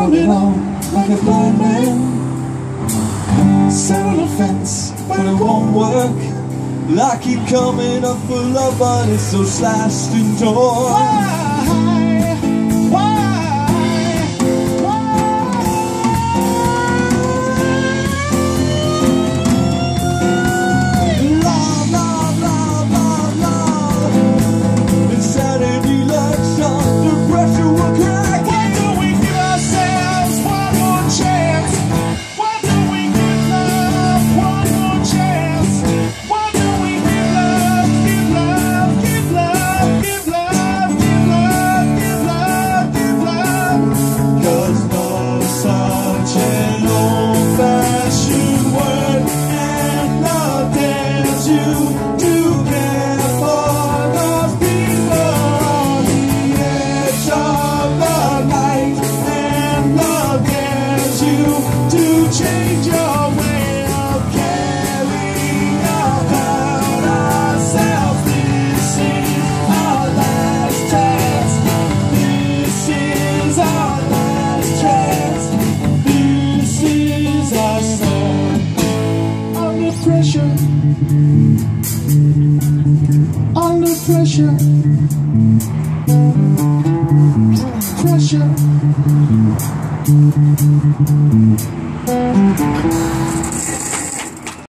rolling on like a blind man. Set on a fence, but it won't work. I keep coming up for love, but it's so slashed and torn. pressure, pressure.